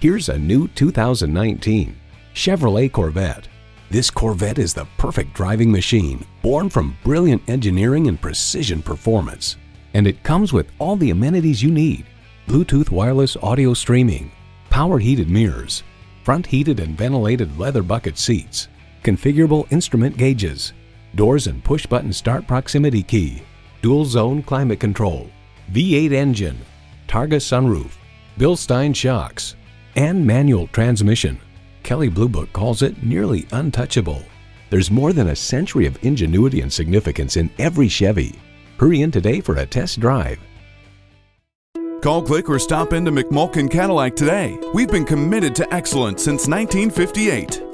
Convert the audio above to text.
Here's a new 2019 Chevrolet Corvette. This Corvette is the perfect driving machine, born from brilliant engineering and precision performance. And it comes with all the amenities you need. Bluetooth wireless audio streaming, power heated mirrors, front heated and ventilated leather bucket seats, configurable instrument gauges, doors and push button start proximity key, dual zone climate control, V8 engine, Targa sunroof, Bilstein shocks, and manual transmission. Kelley Blue Book calls it nearly untouchable. There's more than a century of ingenuity and significance in every Chevy. Hurry in today for a test drive. Call, click, or stop into MacMulkin Cadillac today. We've been committed to excellence since 1958.